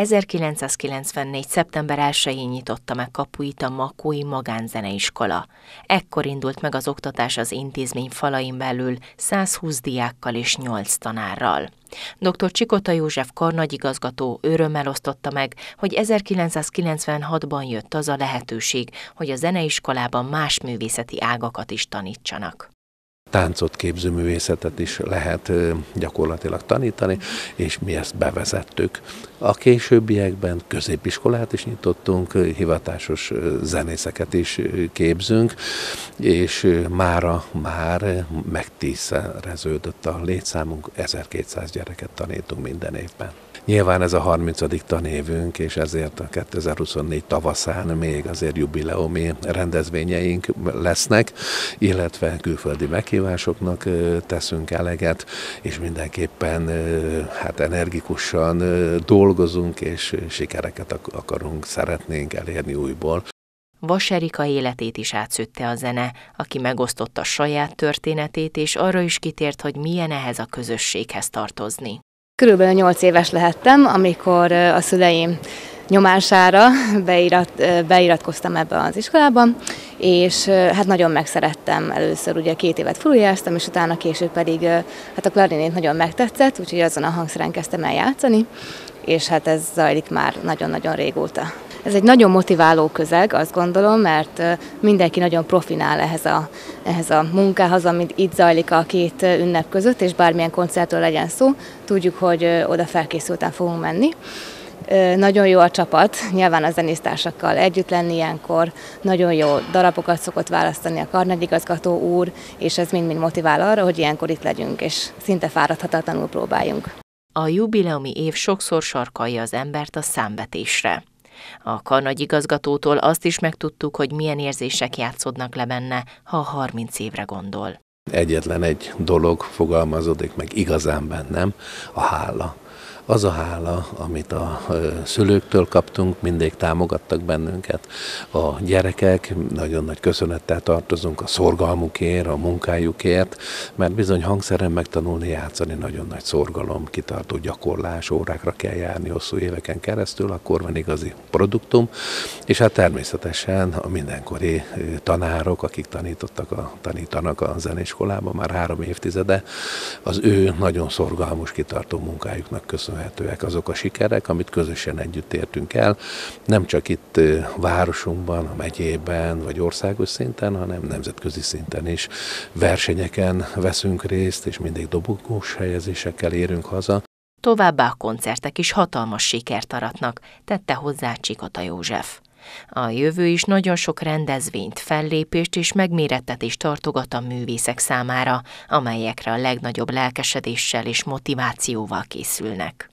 1994. szeptember 1-én nyitotta meg kapuit a Makói Magánzeneiskola. Ekkor indult meg az oktatás az intézmény falain belül 120 diákkal és 8 tanárral. Dr. Csikota József karnagyigazgató örömmel osztotta meg, hogy 1996-ban jött az a lehetőség, hogy a zeneiskolában más művészeti ágakat is tanítsanak táncot, képzőművészetet is lehet gyakorlatilag tanítani, és mi ezt bevezettük. A későbbiekben középiskolát is nyitottunk, hivatásos zenészeket is képzünk, és mára már megtízszereződött a létszámunk, 1200 gyereket tanítunk minden évben. Nyilván ez a 30. tanévünk, és ezért a 2024 tavaszán még azért jubileumi rendezvényeink lesznek, illetve külföldi meghívásoknak teszünk eleget, és mindenképpen hát energikusan dolgozunk, és sikereket akarunk, szeretnénk elérni újból. Vaserika életét is átszőtte a zene, aki megosztotta saját történetét, és arra is kitért, hogy milyen ehhez a közösséghez tartozni. Körülbelül 8 éves lehettem, amikor a szüleim nyomására beirat, beiratkoztam ebbe az iskolába, és hát nagyon megszerettem először, ugye két évet fulujáztam, és utána később pedig hát a klarinét nagyon megtetszett, úgyhogy azon a hangszeren kezdtem el játszani, és hát ez zajlik már nagyon-nagyon régóta. Ez egy nagyon motiváló közeg, azt gondolom, mert mindenki nagyon profinál ehhez a, ehhez a munkához, amit itt zajlik a két ünnep között, és bármilyen koncertről legyen szó, tudjuk, hogy oda felkészülten fogunk menni. Nagyon jó a csapat, nyilván a zenésztársakkal együtt lenni ilyenkor, nagyon jó darabokat szokott választani a karnegyigazgató úr, és ez mind-mind motivál arra, hogy ilyenkor itt legyünk, és szinte fáradhatatlanul próbáljunk. A jubileumi év sokszor sarkalja az embert a számvetésre. A karnagy igazgatótól azt is megtudtuk, hogy milyen érzések játszódnak le benne, ha 30 évre gondol. Egyetlen egy dolog fogalmazódik meg igazán bennem, a hála az a hála, amit a szülőktől kaptunk, mindig támogattak bennünket. A gyerekek, nagyon nagy köszönettel tartozunk a szorgalmukért, a munkájukért, mert bizony hangszeren megtanulni játszani nagyon nagy szorgalom, kitartó gyakorlás, órákra kell járni hosszú éveken keresztül, akkor van igazi produktum, és hát természetesen a mindenkori tanárok, akik tanítottak, a, tanítanak a zeniskolában már három évtizede, az ő nagyon szorgalmas, kitartó munkájuknak köszönhető köszönhetőek azok a sikerek, amit közösen együtt értünk el, nem csak itt városunkban, a megyében, vagy országos szinten, hanem nemzetközi szinten is versenyeken veszünk részt, és mindig dobogós helyezésekkel érünk haza. Továbbá a koncertek is hatalmas sikert aratnak, tette hozzá Csikota József. A jövő is nagyon sok rendezvényt, fellépést és megmérettetést tartogat a művészek számára, amelyekre a legnagyobb lelkesedéssel és motivációval készülnek.